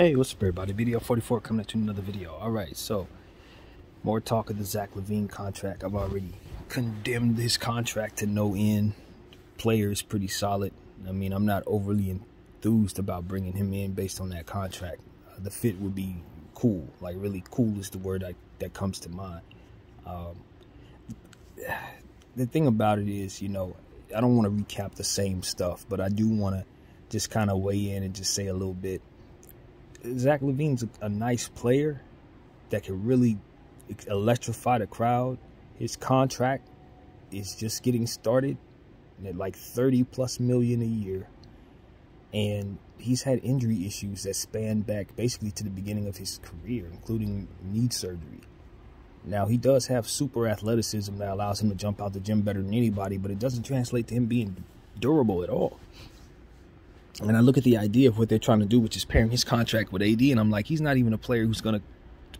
Hey, what's up everybody? BDF44 coming at you another video. Alright, so more talk of the Zach LaVine contract. I've already condemned his contract to no end. Player is pretty solid. I mean, I'm not overly enthused about bringing him in based on that contract. Uh, the fit would be cool. Like, really cool is the word that, that comes to mind. Um, the thing about it is, you know, I don't want to recap the same stuff, but I do want to just kind of weigh in and just say a little bit Zach LaVine's a, nice player that can really electrify the crowd. His contract is just getting started at like 30 plus million a year. And he's had injury issues that span back basically to the beginning of his career, including knee surgery. Now, he does have super athleticism that allows him to jump out the gym better than anybody, but it doesn't translate to him being durable at all. And I look at the idea of what they're trying to do, which is pairing his contract with AD, and I'm like, he's not even a player who's going to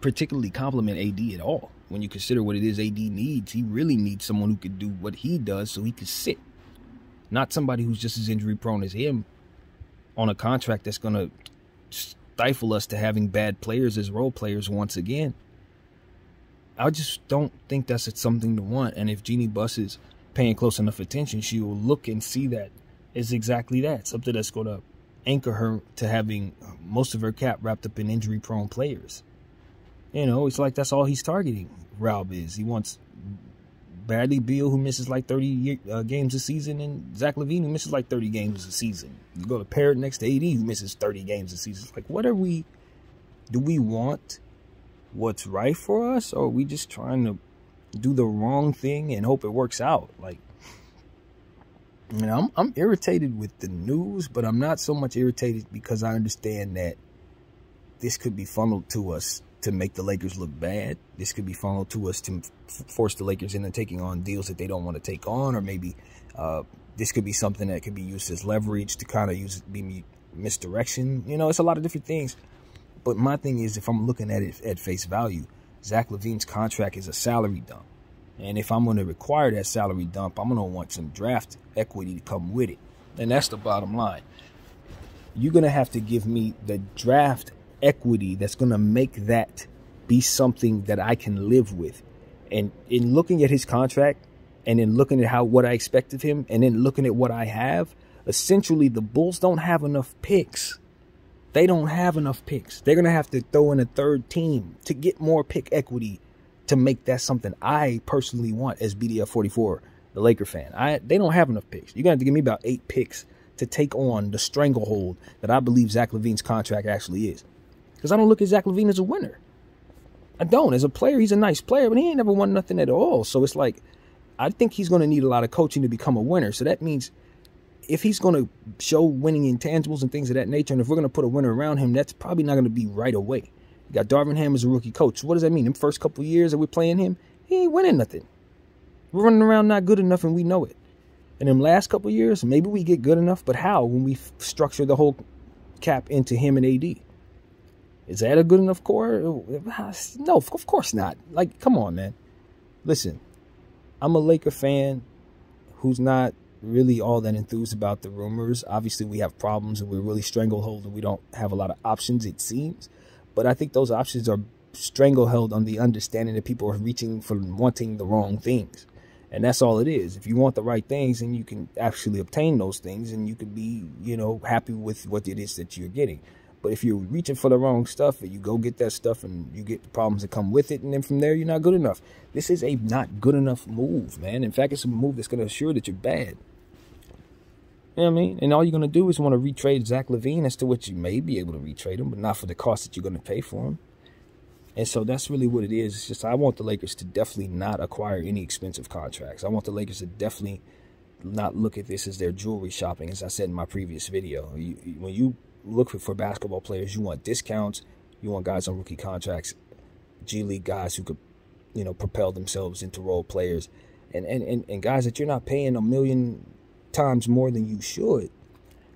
particularly complement AD at all. When you consider what it is AD needs, he really needs someone who could do what he does so he could sit. Not somebody who's just as injury prone as him on a contract that's going to stifle us to having bad players as role players once again. I just don't think that's something to want. And if Jeanie Buss is paying close enough attention, she will look and see that is exactly that something that's going to anchor her to having most of her cap wrapped up in injury prone players. You know, it's like that's all he's targeting. Raub is he wants Bradley Beal who misses like 30 uh, games a season and Zach LaVine who misses like 30 games a season. You go to Parrot next to AD who misses 30 games a season. It's like what are we do we want what's right for us or are we just trying to do the wrong thing and hope it works out? Like you know, I'm, I'm irritated with the news, but I'm not so much irritated because I understand that this could be funneled to us to make the Lakers look bad. This could be funneled to us to force the Lakers into taking on deals that they don't want to take on, or maybe uh, this could be something that could be used as leverage to kind of use be misdirection. You know, it's a lot of different things. But my thing is, if I'm looking at it at face value, Zach LaVine's contract is a salary dump. And if I'm going to require that salary dump, I'm going to want some draft equity to come with it. And that's the bottom line. You're going to have to give me the draft equity that's going to make that be something that I can live with. And in looking at his contract and in looking at how what I expect of him and then looking at what I have, essentially the Bulls don't have enough picks. They don't have enough picks. They're going to have to throw in a third team to get more pick equity to make that something I personally want as BDF44, the Laker fan. I They don't have enough picks. You're to have to give me about eight picks to take on the stranglehold that I believe Zach LaVine's contract actually is. Because I don't look at Zach LaVine as a winner. I don't. As a player, he's a nice player, but he ain't never won nothing at all. So it's like, I think he's going to need a lot of coaching to become a winner. So that means if he's going to show winning intangibles and things of that nature, and if we're going to put a winner around him, that's probably not going to be right away. Got Darvin Ham as a rookie coach. What does that mean? In first couple years that we're playing him, he ain't winning nothing. We're running around not good enough and we know it. In them last couple years, maybe we get good enough, but how when we structure the whole cap into him and AD? Is that a good enough core? No, of course not. Like, come on, man. Listen, I'm a Laker fan who's not really all that enthused about the rumors. Obviously, we have problems and we're really stranglehold and we don't have a lot of options, it seems. But I think those options are stranglehold on the understanding that people are reaching for wanting the wrong things. And that's all it is. If you want the right things and you can actually obtain those things and you can be, you know, happy with what it is that you're getting. But if you're reaching for the wrong stuff and you go get that stuff and you get the problems that come with it, and then from there, you're not good enough. This is a not good enough move, man. In fact, it's a move that's going to assure that you're bad. Know what I mean? And all you're going to do is want to retrade Zach LaVine as to what you may be able to retrade him, but not for the cost that you're going to pay for him. And so that's really what it is. It's just I want the Lakers to definitely not acquire any expensive contracts. I want the Lakers to definitely not look at this as their jewelry shopping, as I said in my previous video. You, when you look for basketball players, you want discounts, you want guys on rookie contracts, G League guys who could, you know, propel themselves into role players, and, and, and, and guys that you're not paying a million times more than you should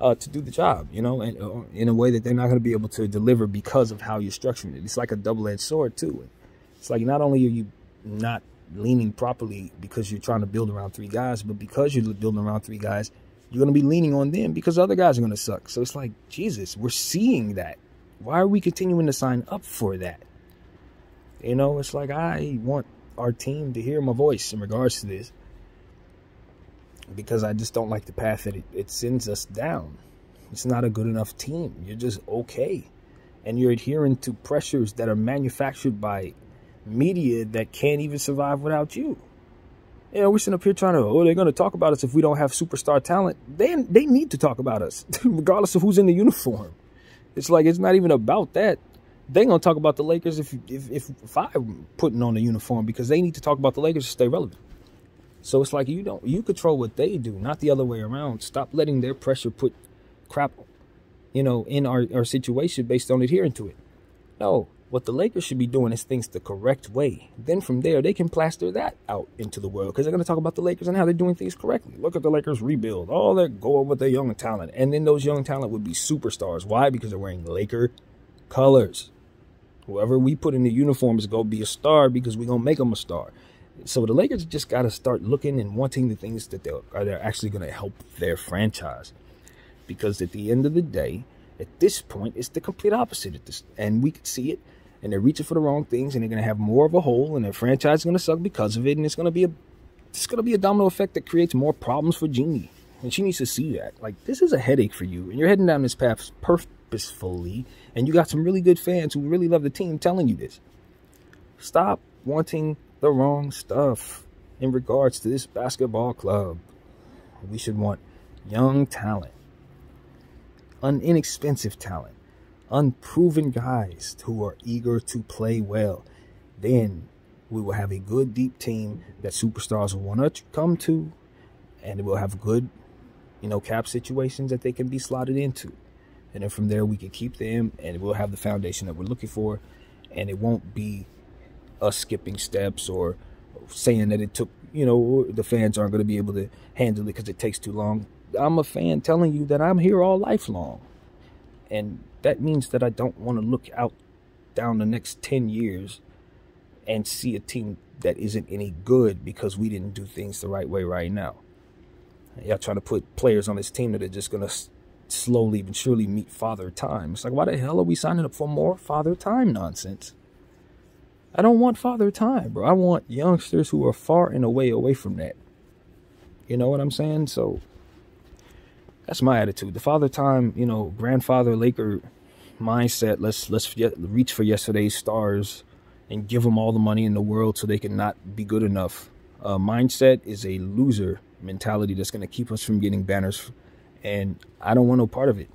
uh, to do the job, you know, and uh, in a way that they're not going to be able to deliver because of how you're structuring it. It's like a double-edged sword too. It's like not only are you not leaning properly because you're trying to build around three guys, but because you're building around three guys, you're going to be leaning on them because other guys are going to suck. So it's like, Jesus, we're seeing that. Why are we continuing to sign up for that? You know, it's like I want our team to hear my voice in regards to this because I just don't like the path that it, it sends us down. It's not a good enough team. You're just okay. And you're adhering to pressures that are manufactured by media that can't even survive without you. You know, we're sitting up here trying to, oh, they're going to talk about us if we don't have superstar talent. They, they need to talk about us, regardless of who's in the uniform. It's like, it's not even about that. They're going to talk about the Lakers if, if, if, if I'm putting on the uniform because they need to talk about the Lakers to stay relevant. So it's like you don't you control what they do, not the other way around. Stop letting their pressure put crap, you know, in our, our situation based on adhering to it. No, what the Lakers should be doing is things the correct way. Then from there, they can plaster that out into the world because they're going to talk about the Lakers and how they're doing things correctly. Look at the Lakers rebuild. Oh, they're going with their young talent. And then those young talent would be superstars. Why? Because they're wearing Laker colors. Whoever we put in the uniform is going to be a star because we're going to make them a star. So the Lakers just got to start looking and wanting the things that they're, they're actually going to help their franchise. Because at the end of the day, at this point, it's the complete opposite. This, and we can see it. And they're reaching for the wrong things, and they're going to have more of a hole, and their franchise is going to suck because of it. And it's going to be a, it's going to be a domino effect that creates more problems for Jeanie. And she needs to see that. Like this is a headache for you, and you're heading down this path purposefully. And you got some really good fans who really love the team telling you this. Stop wanting the wrong stuff in regards to this basketball club. We should want young talent, un inexpensive talent, unproven guys who are eager to play well. Then we will have a good, deep team that superstars will want to come to, and we'll have good, you know, cap situations that they can be slotted into. And then from there, we can keep them, and we'll have the foundation that we're looking for, and it won't be us skipping steps or saying that it took, you know, the fans aren't going to be able to handle it because it takes too long. I'm a fan telling you that I'm here all lifelong. And that means that I don't want to look out down the next 10 years and see a team that isn't any good because we didn't do things the right way right now. Y'all trying to put players on this team that are just going to slowly but surely meet father time. It's like, why the hell are we signing up for more father time nonsense? I don't want father time, bro. I want youngsters who are far and away away from that. You know what I'm saying? So that's my attitude. The father time, you know, grandfather Laker mindset. Let's let's reach for yesterday's stars and give them all the money in the world so they can not be good enough. Uh, mindset is a loser mentality that's going to keep us from getting banners, and I don't want no part of it.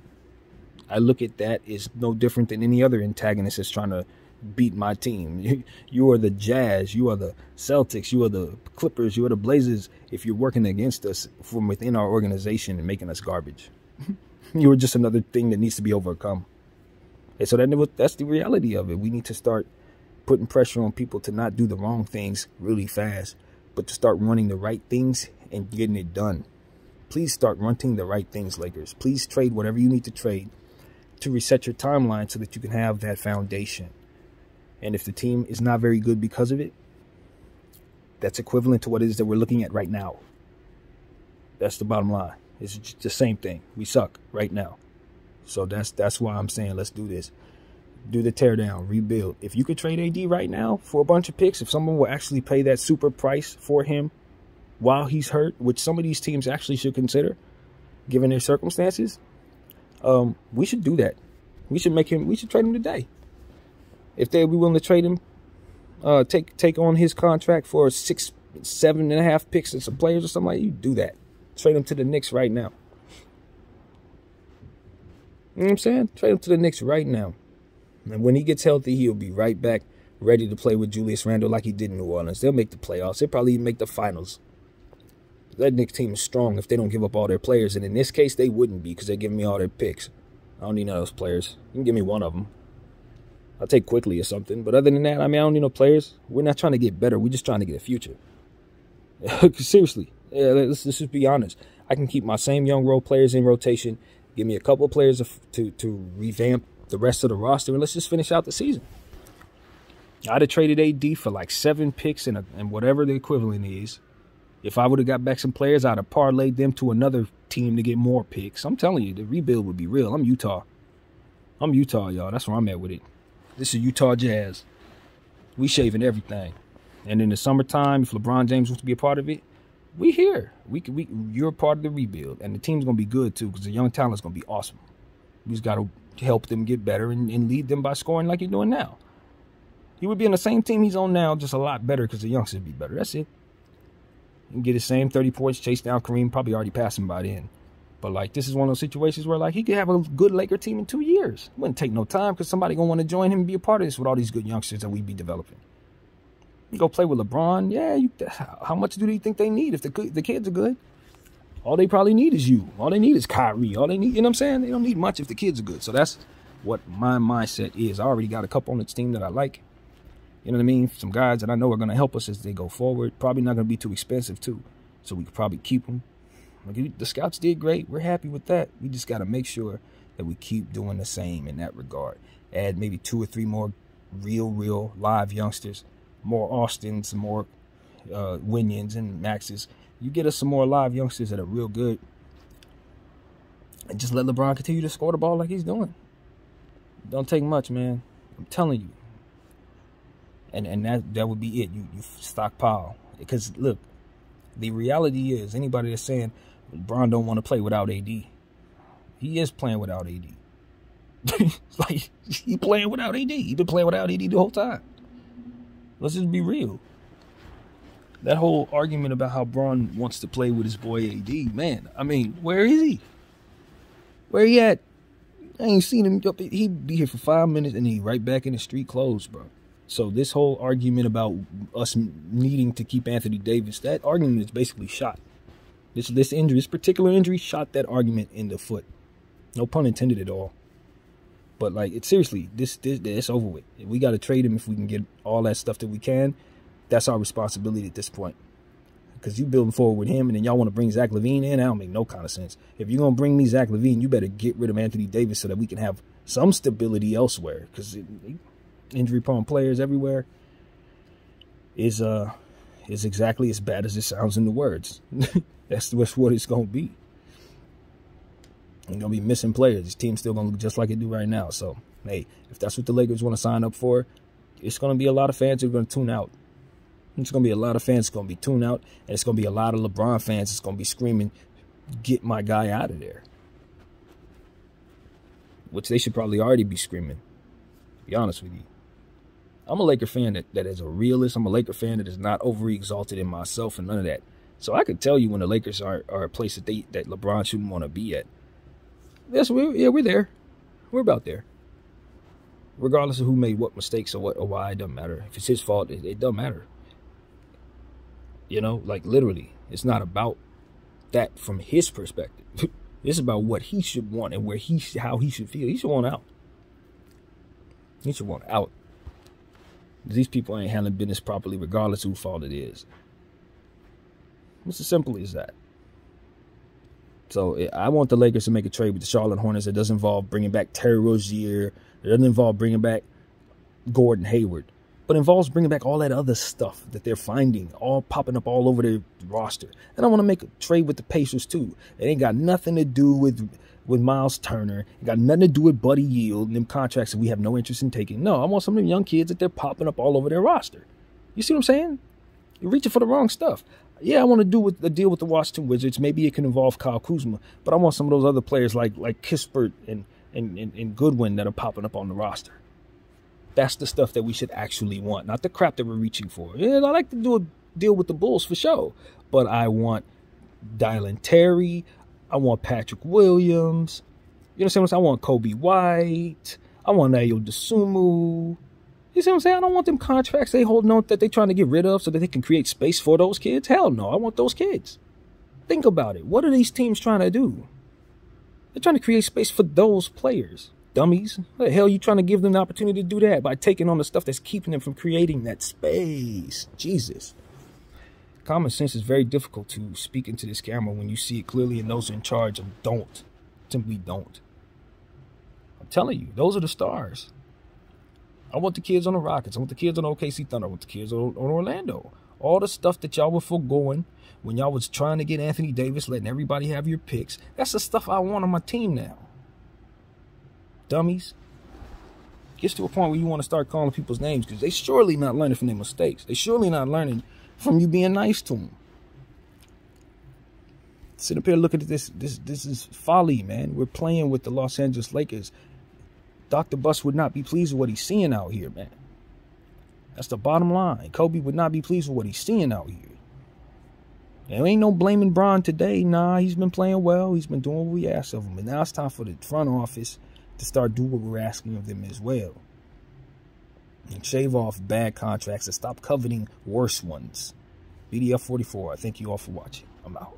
I look at that as no different than any other antagonist that's trying to beat my team. You, are the Jazz, you are the Celtics, you are the Clippers, you are the Blazers. If you're working against us from within our organization and making us garbage, you are just another thing that needs to be overcome. And so that, that's the reality of it. We need to start putting pressure on people to not do the wrong things really fast, but to start running the right things and getting it done. Please start running the right things, Lakers. Please trade whatever you need to trade to reset your timeline so that you can have that foundation. And if the team is not very good because of it, that's equivalent to what it is that we're looking at right now. That's the bottom line. It's the same thing. We suck right now. So that's that's why I'm saying let's do this. Do the teardown, rebuild. If you could trade AD right now for a bunch of picks, if someone will actually pay that super price for him while he's hurt, which some of these teams actually should consider, given their circumstances, um, we should do that. We should make him. We should trade him today if they'd be willing to trade him, uh, take take on his contract for six, seven and a half picks and some players or something like you do that. Trade him to the Knicks right now. You know what I'm saying? Trade him to the Knicks right now. And when he gets healthy, he'll be right back ready to play with Julius Randle like he did in New Orleans. They'll make the playoffs. They'll probably even make the finals. That Knicks team is strong if they don't give up all their players. And in this case, they wouldn't be because they're giving me all their picks. I don't need none of those players. You can give me one of them. I'll take Quickley or something. But other than that, I mean, I don't need no players. We're not trying to get better. We're just trying to get a future. Seriously, yeah, let's, let's just be honest. I can keep my same young role players in rotation. Give me a couple players to to revamp the rest of the roster, and let's just finish out the season. I'd have traded AD for like seven picks and, a, and whatever the equivalent is. If I would have got back some players, I'd have parlayed them to another team to get more picks. I'm telling you, the rebuild would be real. I'm Utah. I'm Utah, y'all. That's where I'm at with it. This is Utah Jazz. We shaving everything. And in the summertime, if LeBron James wants to be a part of it, we here. We we you're part of the rebuild, and the team's gonna be good too because the young talent's gonna be awesome. We just gotta help them get better and, and lead them by scoring like you're doing now. He would be in the same team he's on now, just a lot better because the youngsters would be better. That's it. And get his same 30 points, chase down Kareem, probably already passing by then. But like this is one of those situations where like he could have a good Laker team in two years. It wouldn't take no time because somebody gonna want to join him and be a part of this with all these good youngsters that we be developing. You go play with LeBron, yeah. You, how much do you think they need if the the kids are good? All they probably need is you. All they need is Kyrie. All they need, you know what I'm saying? They don't need much if the kids are good. So that's what my mindset is. I already got a couple on this team that I like. You know what I mean? Some guys that I know are going to help us as they go forward. Probably not going to be too expensive too. So we could probably keep them. The scouts did great. We're happy with that. We just got to make sure that we keep doing the same in that regard. Add maybe two or three more real, real live youngsters, more Austins, more uh, Winions and Maxes. You get us some more live youngsters that are real good, and just let LeBron continue to score the ball like he's doing. Don't take much, man. I'm telling you. And and that that would be it. You you stockpile because look, the reality is anybody that's saying LeBron don't want to play without AD, he is playing without AD. like he playing without AD. He been playing without AD the whole time. Let's just be real. That whole argument about how Bron wants to play with his boy AD, man. I mean, where is he? Where he at? I ain't seen him. He'd be here for five minutes and he right back in the street clothes, bro. So this whole argument about us needing to keep Anthony Davis, that argument is basically shot. This this injury, this particular injury, shot that argument in the foot. No pun intended at all. But like, it seriously, this this it's over with. We got to trade him if we can get all that stuff that we can. That's our responsibility at this point. Because you building forward with him, and then y'all want to bring Zach LaVine in. That don't make no kind of sense. If you're gonna bring me Zach LaVine, you better get rid of Anthony Davis so that we can have some stability elsewhere. Because injury prone players everywhere is uh is exactly as bad as it sounds in the words. that's, that's what it's gonna be. You're gonna be missing players. This team's still gonna look just like it do right now. So hey, if that's what the Lakers want to sign up for, it's gonna be a lot of fans who are gonna tune out. It's gonna be a lot of fans gonna be tuned out, and it's gonna be a lot of LeBron fans that's gonna be screaming, "Get my guy out of there!" Which they should probably already be screaming. To be honest with you. I'm a Laker fan that, that is a realist. I'm a Laker fan that is not overly exalted in myself and none of that. So I could tell you when the Lakers are, are a place that they that LeBron shouldn't want to be at. Yes, we yeah, we're there. We're about there. Regardless of who made what mistakes or what or why, it doesn't matter. If it's his fault, it, it doesn't matter. You know, like literally, it's not about that from his perspective. it's about what he should want and where he how he should feel. He should want out. He should want out. These people ain't handling business properly, regardless whose fault it is. It's as simple as that. So eh, I want the Lakers to make a trade with the Charlotte Hornets that doesn't involve bringing back Terry Rozier. It doesn't involve bringing back Gordon Hayward, but involves bringing back all that other stuff that they're finding, all popping up all over their roster. And I want to make a trade with the Pacers too. It ain't got nothing to do with with Miles Turner. It got nothing to do with Buddy Hield and them contracts that we have no interest in taking. No, I want some of them young kids that they're popping up all over their roster. You see what I'm saying? You're reaching for the wrong stuff. Yeah, I want to do with the deal with the Washington Wizards. Maybe it can involve Kyle Kuzma, but I want some of those other players like like Kispert and and, and, and Goodwin that are popping up on the roster. That's the stuff that we should actually want, not the crap that we're reaching for. Yeah, I like to do a deal with the Bulls for sure, but I want Dalen Terry. I want Patrick Williams. You know what I'm saying? I want Coby White. I want Ayo Dosunmu. You see what I'm saying? I don't want them contracts they hold on that they're trying to get rid of so that they can create space for those kids. Hell no, I want those kids. Think about it. What are these teams trying to do? They're trying to create space for those players. Dummies. What the hell are you trying to give them the opportunity to do that by taking on the stuff that's keeping them from creating that space? Jesus common sense is very difficult to speak into this camera when you see it clearly and those in charge of don't. Simply don't. I'm telling you, those are the stars. I want the kids on the Rockets. I want the kids on OKC Thunder. I want the kids on, on Orlando. All the stuff that y'all were foregoing when y'all was trying to get Anthony Davis, letting everybody have your picks. That's the stuff I want on my team now. Dummies. gets to a point where you want to start calling people's names because they surely not learning from their mistakes. They surely not learning from you being nice to them. Sit up here, look at this. This this is folly, man. We're playing with the Los Angeles Lakers. Dr. Buss would not be pleased with what he's seeing out here, man. That's the bottom line. Kobe would not be pleased with what he's seeing out here. There ain't no blaming Bron today. Nah, he's been playing well. He's been doing what we asked of him. But now it's time for the front office to start doing what we're asking of them as well. And shave off bad contracts and stop coveting worse ones. BDF 44, I thank you all for watching. I'm out.